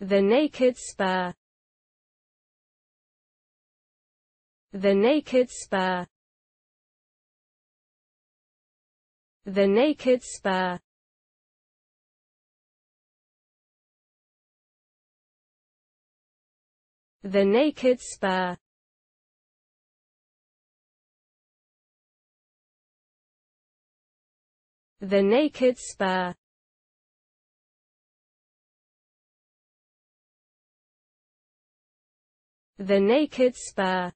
The naked spur. The naked spur. The naked spur. The naked spur. The naked spur. The naked spur.